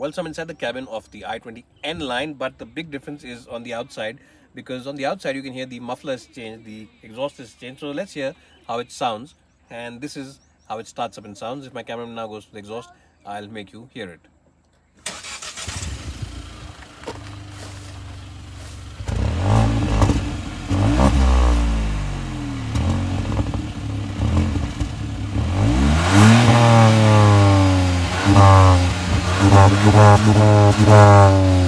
Well, I'm inside the cabin of the i20N line, but the big difference is on the outside because on the outside you can hear the muffler is changed, the exhaust is changed. So let's hear how it sounds. And this is how it starts up and sounds. If my camera now goes to the exhaust, I'll make you hear it. 감사합니다.